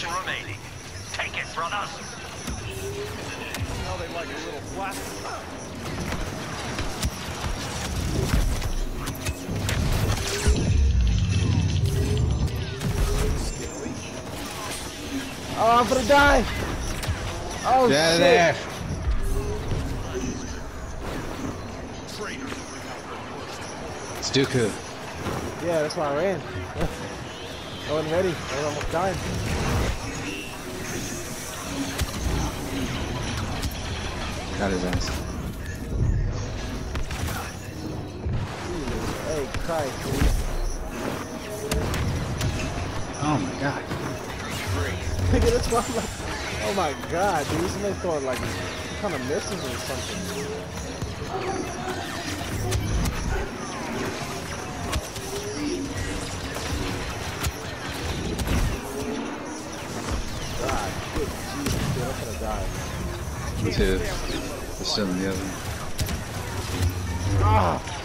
ammunition remaining. Take it, brothers. Now they like a little plastic. Oh, I'm gonna die. Oh Get out shit. there. It's Dooku. Yeah, that's why I ran. Wasn't ready. Was almost dying. Got his ass. Hey, Christ, dude. Oh my god. Nigga, that's why I'm like, oh my god, dude. Somebody throwing like kind of missiles or something. I'm gonna the oven. Ah!